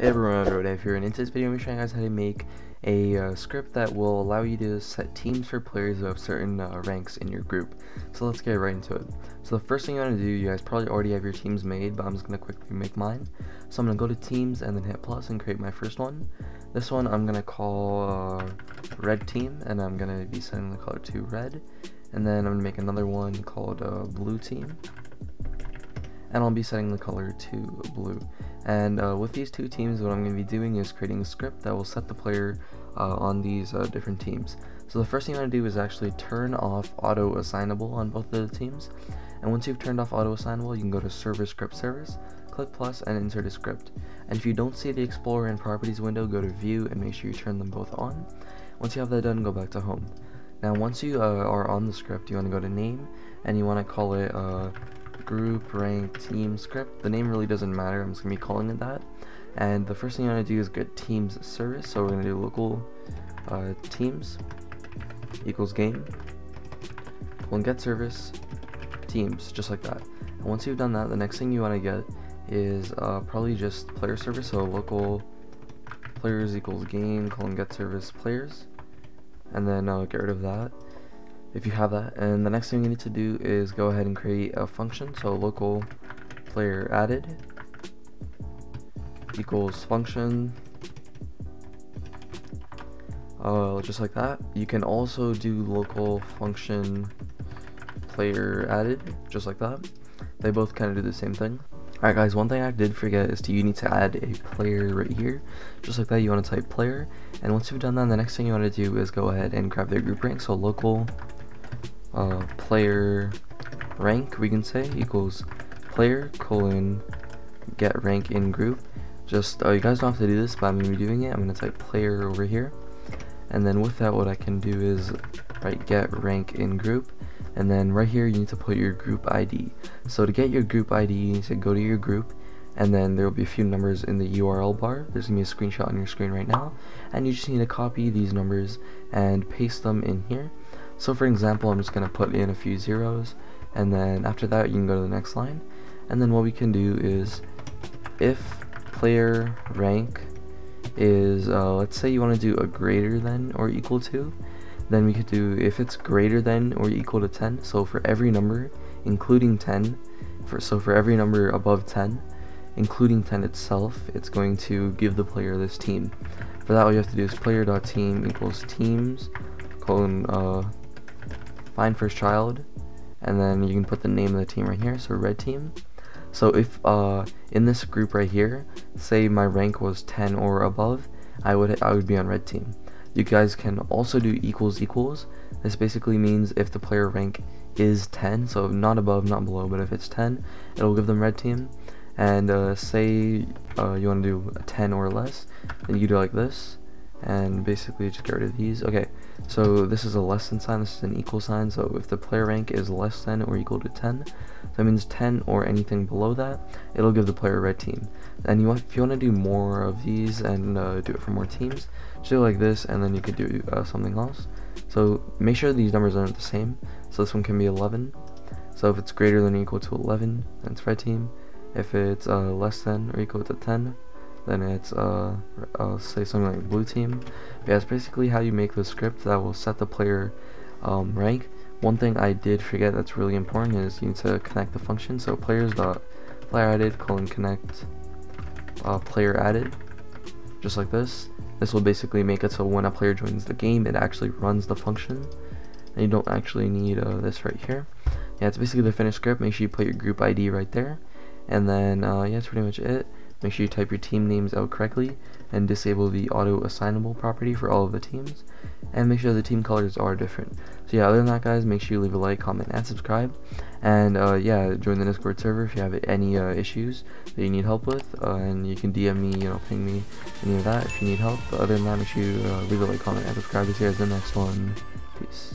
Hey everyone, RoDev here, and in today's video I'm showing you guys how to make a uh, script that will allow you to set teams for players of certain uh, ranks in your group. So let's get right into it. So the first thing you want to do, you guys probably already have your teams made, but I'm just going to quickly make mine. So I'm going to go to teams and then hit plus and create my first one. This one I'm going to call uh, red team, and I'm going to be setting the color to red. And then I'm going to make another one called uh, blue team and I'll be setting the color to blue. And uh, with these two teams, what I'm going to be doing is creating a script that will set the player uh, on these uh, different teams. So the first thing I'm going to do is actually turn off auto assignable on both of the teams. And once you've turned off auto assignable, you can go to server script service, click plus, and insert a script. And if you don't see the Explorer and Properties window, go to View and make sure you turn them both on. Once you have that done, go back to Home. Now once you uh, are on the script, you want to go to Name, and you want to call it uh, group, rank, team, script. The name really doesn't matter, I'm just going to be calling it that. And the first thing you want to do is get teams service, so we're going to do local uh, teams equals game, colon get service, teams, just like that. And once you've done that, the next thing you want to get is uh, probably just player service, so local players equals game, colon get service players, and then uh, get rid of that if you have that and the next thing you need to do is go ahead and create a function so local player added equals function uh, just like that you can also do local function player added just like that they both kind of do the same thing Alright guys, one thing I did forget is to you need to add a player right here. Just like that, you want to type player. And once you've done that, the next thing you want to do is go ahead and grab their group rank. So local uh, player rank we can say equals player colon get rank in group. Just uh, you guys don't have to do this but I'm gonna be doing it. I'm gonna type player over here. And then with that what I can do is right get rank in group. And then right here you need to put your group ID so to get your group ID you need to go to your group. And then there will be a few numbers in the URL bar. There's gonna be a screenshot on your screen right now. And you just need to copy these numbers and paste them in here so for example, I'm just going to put in a few zeros, and then after that you can go to the next line. And then what we can do is, if player rank is, uh, let's say you want to do a greater than or equal to, then we could do if it's greater than or equal to 10, so for every number, including 10, for, so for every number above 10, including 10 itself, it's going to give the player this team. For that, all you have to do is player.team equals teams, colon, uh, find first child and then you can put the name of the team right here so red team. So if uh, in this group right here say my rank was 10 or above I would I would be on red team. You guys can also do equals equals. This basically means if the player rank is 10 so not above not below but if it's 10 it'll give them red team. And uh, say uh, you want to do a 10 or less then you do like this and basically just get rid of these. Okay so this is a less than sign this is an equal sign. So if the player rank is less than or equal to 10 that means 10 or anything below that it'll give the player red team. And you want if you want to do more of these and uh, do it for more teams just do it like this and then you could do uh, something else. So make sure these numbers aren't the same. So this one can be 11 so if it's greater than or equal to 11 then it's red team. If it's uh, less than or equal to 10 then it's uh, uh, say something like blue team. yeah, it's basically how you make the script that will set the player um, rank. One thing I did forget that's really important is you need to connect the function. So players dot player added colon connect uh, player added, just like this. This will basically make it so when a player joins the game, it actually runs the function, and you don't actually need uh, this right here. Yeah, it's basically the finished script. Make sure you put your group ID right there, and then uh, yeah, that's pretty much it. Make sure you type your team names out correctly and disable the auto assignable property for all of the teams and make sure the team colors are different. So yeah, other than that guys, make sure you leave a like, comment, and subscribe. And uh, yeah, join the Discord server if you have any uh, issues that you need help with. Uh, and you can DM me, you know, ping me, any of that if you need help. But other than that, make sure you uh, leave a like, comment, and subscribe see you guys in the next one. Peace.